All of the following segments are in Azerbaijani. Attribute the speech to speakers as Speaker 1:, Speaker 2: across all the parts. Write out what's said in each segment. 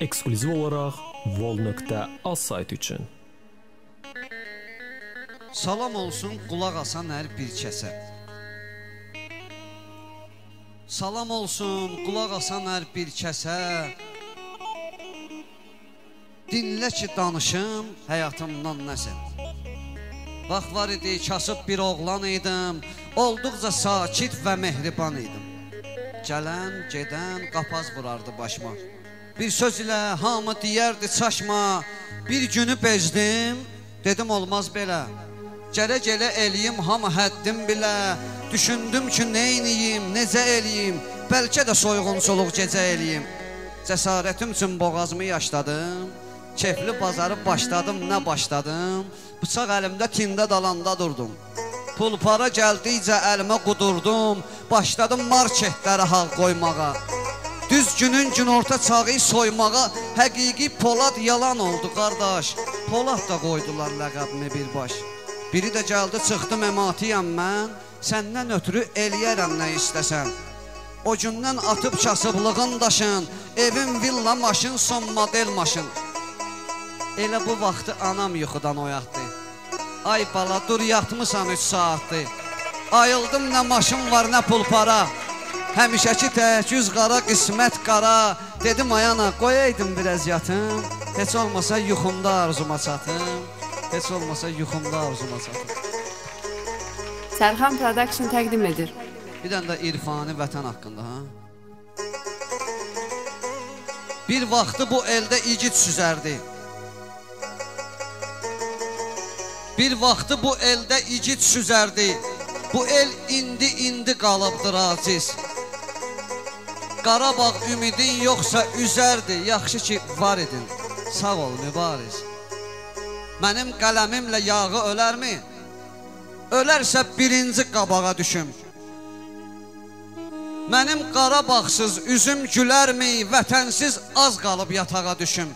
Speaker 1: Eksklüziv olaraq vol.az saytı üçün.
Speaker 2: Salam olsun qulaq asan hər bir kəsə. Salam olsun qulaq asan hər bir kəsə. Dinlə ki danışım həyatımdan nəsə. Vaxt var idi, kasıb bir oğlan idim, olduqca sakit və mehriban idim. Gələn, gedən qapaz vurardı başıma. Bir söz ilə hamı deyərdi çaşma. Bir günü bezdim, dedim olmaz belə. Gələ-gələ eləyim hamı həddim bilə. Düşündüm ki, neyniyim, necə eləyim, bəlkə də soyğunçuluq gecə eləyim. Cəsarətim üçün boğazımı yaşladım. Kefli bazarı başladım, nə başladım? Bıçaq əlimdə tində dalanda durdum. Pul para gəldikcə əlimə qudurdum. Başladım marketlərə hal qoymağa. Düz günün günorta çağı soymağa həqiqi Polad yalan oldu qardaş. Polad da qoydular ləqəbini birbaş. Biri də gəldi çıxdı məmatiyəm mən. Səndən ötürü eləyərəm nə istəsən. O gündən atıb kasıblığın daşın, evin villa maşın, son model maşın. Elə bu vaxtı anam yuxudan oyatdı. Ay bala, dur yatmısan 3 saatdır. Ayıldım nə maşın var, nə pul para. Həmişəki təhcüz qara, qismət qara. Dedim ayana, qoyaydım biraz yatım. Heç olmasa yuxumda arzuma çatım. Heç olmasa yuxumda arzuma çatım.
Speaker 3: Sərxan Production təqdim edir.
Speaker 2: Bir dənə də irfani vətən haqqında, ha? Bir vaxtı bu eldə igid süzərdi. Bir vaxtı bu eldə igid süzərdi. Bu el indi indi qalıbdır aciz. Qarabağ ümidin yoxsa üzərdi. Yaxşı ki var idin. Sağ ol mübariz. Mənim qələmimlə yağı ölərmi? Ölərsə birinci qabağa düşüm. Mənim Qarabağsız üzüm gülərmi? Vətənsiz az qalıb yatağa düşüm.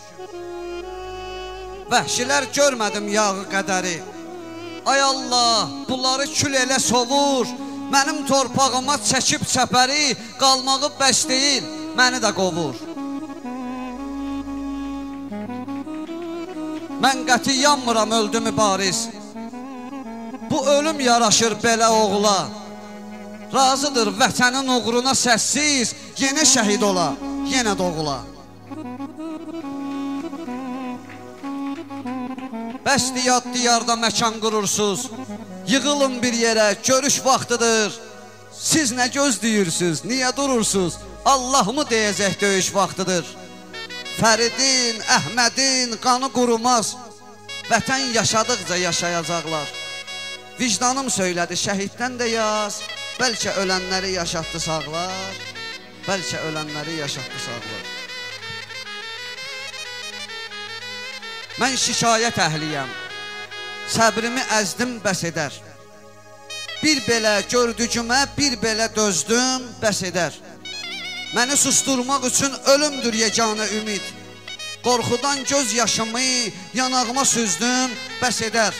Speaker 2: Vəhşilər görmədim yağı qədəri. Ay Allah, bunları kül elə sovur. Mənim torpağıma çəkib çəpəri, qalmağı bəs deyil, məni də qovur. Mən qəti yanmıram, öldü mübariz. Bu ölüm yaraşır belə oğula. Razıdır vətənin uğruna səssiz, yenə şəhid ola, yenə doğula. Bəs diyad diyarda məkan qurursuz. Yığılın bir yerə, görüş vaxtıdır. Siz nə gözləyirsiniz, niyə durursuz? Allahmı deyəcək döyüş vaxtıdır. Fəridin, Əhmədin qanı qurumaz. Vətən yaşadıqca yaşayacaqlar. Vicdanım söylədi, şəhiddən də yaz. Bəlkə ölənləri yaşatdı sağlar. Bəlkə ölənləri yaşatdı sağlar. Mən şikayət əhliyəm. Səbrimi əzdim bəs edər. Bir belə gördücümə bir belə dözdüm bəs edər. Məni susturmaq üçün ölümdür yeganə ümid. Qorxudan göz yaşımı yanağıma süzdüm bəs edər.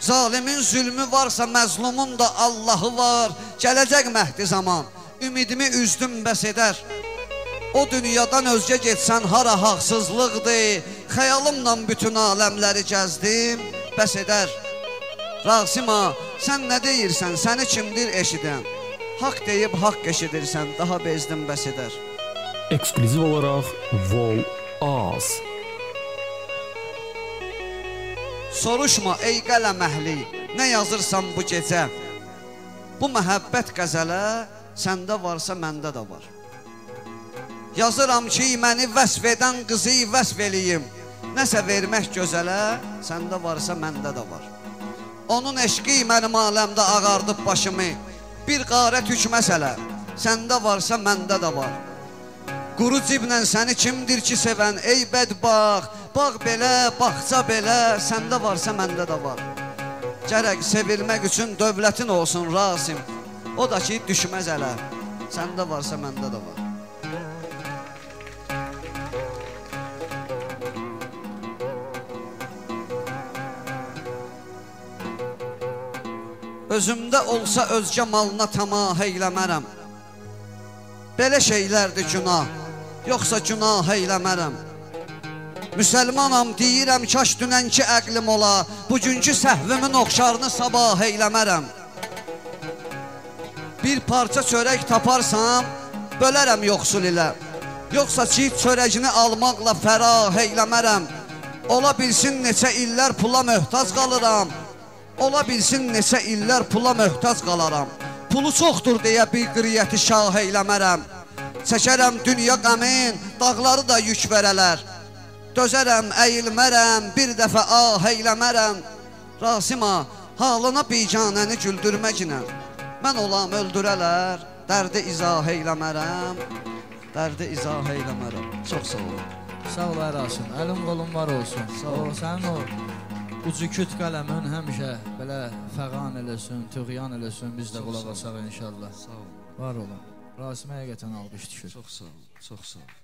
Speaker 2: Zalimin zülmü varsa məzlumun da Allahı var. Gələcək məhdi zaman. Ümidimi üzdüm bəs edər. O dünyadan özgə getsən hara haqsızlıqdır. Xəyalımla bütün aləmləri gəzdim, bəs edər. Rasim'a, sən nə deyirsən? Səni kimdir eşidən? Haqq deyib haqq eşidirsən, daha bezdim bəs edər.
Speaker 1: Eksklüziv olaraq vol.az
Speaker 2: Soruşma ey qələm əhli, nə yazırsan bu gecə? Bu məhəbbət qəzələ səndə varsa məndə də var. Yazıram ki, məni vəsf edən qızı vəsf eləyim. Nəsə vermək gözələ, səndə varsa məndə də var. Onun eşqi mənim aləmdə ağardıb başımı. Bir qarət üç məsələ, səndə varsa məndə də var. Quru ciblə səni kimdir ki sevən, ey bədbax, bağ belə, baxça belə, səndə varsa məndə də var. Gərək sevilmək üçün dövlətin olsun Rasim, o da ki düşməz ələ, səndə varsa məndə də var. Özümdə olsa özgə malına tamah eyləmərəm. Belə şeylərdir günah. yoxsa günah eyləmərəm. Müsəlmanam deyirəm kaş dünənki əqlim ola, bugünkü səhvimin oxşarını sabah eyləmərəm. Bir parça çörək taparsam, bölərəm yoxsul ilə. Yoxsa çiğ çörəyini almaqla fərah eyləmərəm. Ola bilsin neçə illər pula möhtac qalıram. Ola bilsin neçə illər pula möhtac qalaram. Pulu çoxdur deyə bir qiriyyəti şah eyləmərəm. Çəkərəm dünya qəmin, dağları da yük verələr. Dözərəm, əyilmərəm, bir dəfə ah eyləmərəm. Rasima, halına bicanəni güldürməklə. Mən olam öldürələr, dərdi izah eyləmərəm. Dərdi izah eyləmərəm. Çox sağ olun.
Speaker 4: Sağ ol Ərasim. Əlim qolun var olsun. Sağ ol. Sənin o ucu küt qələmin həmişə belə fəğan eləsin, tüğyan eləsin. Biz də qulaq asaq inşallah.
Speaker 2: Sağ olun.
Speaker 4: Var olun. Rasimə həqiqətən alqış düşür.
Speaker 2: Çox sağ olun. Çox sağ olun.